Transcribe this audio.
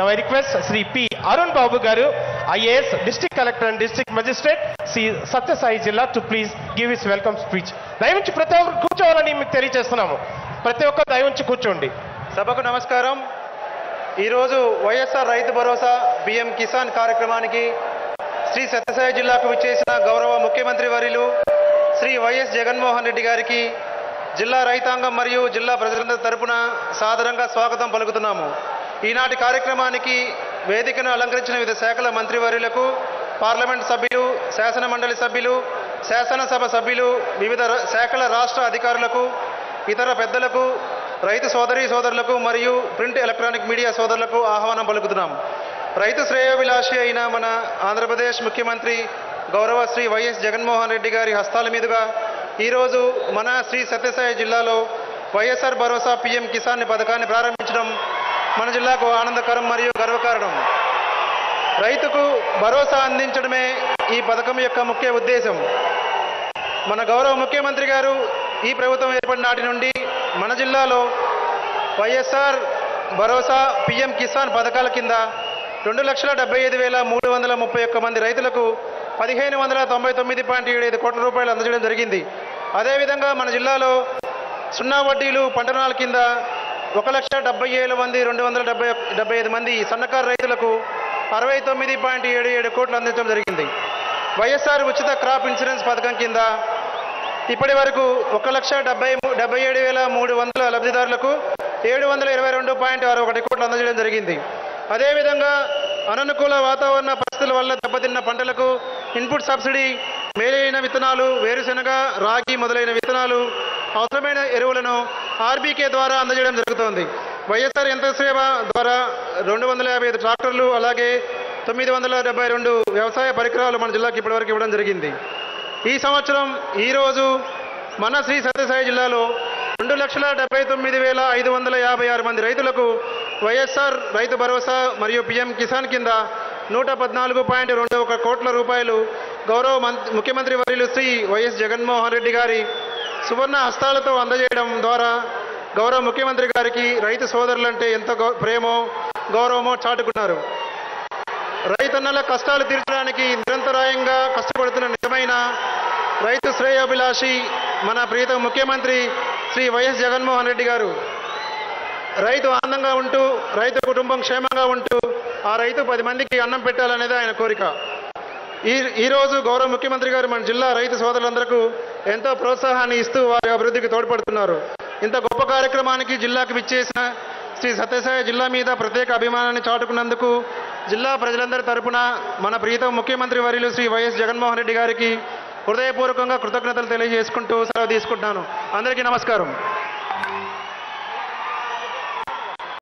Now I request Shri P Arun Babu garu IAS district collector and district magistrate Shri Sathya Sai జిల్లా to please give his welcome speech speech. దయవుంచి ప్రతి ఒక్కరు కూర్చోవాలని మీకు తెలియజేస్తున్నాము ప్రతి ఒక్కరు దయవుంచి కూర్చోండి. సభకు నమస్కారం. ఈరోజు వైఎస్ఆర్ రైతు భరోసా బిఎం కిసాన్ కార్యక్రమానికి శ్రీ సత్యసాయి జిల్లాకు విచ్చేసిన గౌరవ ముఖ్యమంత్రి వర్యులు శ్రీ వైఎస్ జగన్మోహన్ రెడ్డి గారికి జిల్లా రైతాంగం మరియు జిల్లా ప్రజలందరి తరపున సాదరంగా స్వాగతం పలుకుతున్నాము. ఈనాటి కార్యక్రమానికి వేదికను అలంకరించిన వివిధ శాఖల మంత్రివర్యులకు పార్లమెంట్ సభ్యులు శాసన మండలి సభ్యులు శాసనసభ సభ్యులు వివిధ శాఖల రాష్ట్ర అధికారులకు ఇతర పెద్దలకు రైతు సోదరీ సోదరులకు మరియు ప్రింట్ ఎలక్ట్రానిక్ మీడియా సోదరులకు ఆహ్వానం పలుకుతున్నాం. రైతు శ్రేయోభిలాషి అయిన మన ఆంధ్రప్రదేశ్ ముఖ్యమంత్రి గౌరవ శ్రీ వైఎస్ జగన్మోహన్ రెడ్డి గారి హస్తాల మీదుగా ఈరోజు మన శ్రీ సత్యసాయి జిల్లాలో వైఎస్ఆర్ భరోసా పీఎం కిసాన్ పథకాన్ని ప్రారంభించడం మన జిల్లాకు ఆనందకరం మరియు గర్వకారణం. రైతుకు భరోసా అందించడమే ఈ పథకం యొక్క ముఖ్య ఉద్దేశం. మన గౌరవ ముఖ్యమంత్రి గారు ఈ ప్రభుత్వం ఏర్పడిన నాటి నుండి మన జిల్లాలో వైఎస్ఆర్ భరోసా పిఎం కిసాన్ పథకాల కింద రెండు లక్షల డెబ్బై ఐదు వేల మూడు వందల ముప్పై ఒక్క మంది రైతులకు పదిహేను వందల తొంభై తొమ్మిది పాయింట్ ఏడు ఐదు కోట్ల రూపాయలు అందజేయడం జరిగింది. అదేవిధంగా మన జిల్లాలో సున్నా వడ్డీలు పంట రుణాల కింద ఒక లక్ష డెబ్బై ఏడు మంది రెండు వందల డెబ్బై డెబ్బై ఐదు మంది సన్నకారు రైతులకు అరవై తొమ్మిది పాయింట్ ఏడు ఏడు కోట్లు అందించడం జరిగింది. వైఎస్ఆర్ ఉచిత క్రాప్ ఇన్సూరెన్స్ పథకం కింద ఇప్పటి వరకు ఒక లక్ష డెబ్బై మూ- డెబ్బై ఏడు వేల మూడు వందల లబ్ధిదారులకు ఏడు వందల ఇరవై రెండు పాయింట్ ఆరు ఒకటి కోట్లు అందజేయడం జరిగింది. అదేవిధంగా అననుకూల వాతావరణ పరిస్థితుల వల్ల దెబ్బతిన్న పంటలకు ఇన్పుట్ సబ్సిడీ మేలైన విత్తనాలు వేరుశెనగ రాగి మొదలైన విత్తనాలు అవసరమైన ఎరువులను ఆర్బీకే ద్వారా అందజేయడం జరుగుతోంది. వైఎస్ఆర్ యంత్రసేవ ద్వారా రెండు వందల యాభై ఐదు ట్రాక్టర్లు అలాగే తొమ్మిది వందల డెబ్బై రెండు వ్యవసాయ పరికరాలు మన జిల్లాకి ఇప్పటివరకు ఇవ్వడం జరిగింది. ఈ సంవత్సరం ఈరోజు మన శ్రీ సత్యసాయి జిల్లాలో రెండు లక్షల డెబ్బై తొమ్మిది వేల ఐదు వందల యాభై ఆరు మంది రైతులకు వైఎస్ఆర్ రైతు భరోసా మరియు పిఎం కిసాన్ కింద నూట పద్నాలుగు పాయింట్ రెండు ఒక కోట్ల రూపాయలు గౌరవ మంత్ ముఖ్యమంత్రి వర్యులు శ్రీ వైఎస్ జగన్మోహన్ రెడ్డి గారి సువర్ణ హస్తాలతో అందజేయడం ద్వారా గౌరవ ముఖ్యమంత్రి గారికి రైతు సోదరులంటే ఎంత గౌ- ప్రేమో గౌరవమో చాటుకున్నారు. రైతన్నల కష్టాలు తీర్చడానికి నిరంతరాయంగా కష్టపడుతున్న నిజమైన రైతు శ్రేయోభిలాషి మన ప్రీత ముఖ్యమంత్రి శ్రీ వైఎస్ జగన్మోహన్ రెడ్డి గారు. రైతు ఆనందంగా ఉంటూ రైతు కుటుంబం క్షేమంగా ఉంటూ ఆ రైతు పది మందికి అన్నం పెట్టాలనేది ఆయన కోరిక. ఈ ఈరోజు గౌరవ ముఖ్యమంత్రి గారు మన జిల్లా రైతు సోదరులందరికీ ఎంతో ప్రోత్సాహాన్ని ఇస్తూ వారి అభివృద్ధికి తోడ్పడుతున్నారు. ఇంత గొప్ప కార్యక్రమానికి జిల్లాకు విచ్చేసిన శ్రీ సత్యసాయి జిల్లా మీద ప్రత్యేక అభిమానాన్ని చాటుకున్నందుకు జిల్లా ప్రజలందరి తరపున మన ప్రీతం ముఖ్యమంత్రి వర్యులు శ్రీ వైఎస్ జగన్మోహన్ రెడ్డి గారికి హృదయపూర్వకంగా కృతజ్ఞతలు తెలియజేసుకుంటూ సెలవు తీసుకుంటున్నాను. అందరికీ నమస్కారం.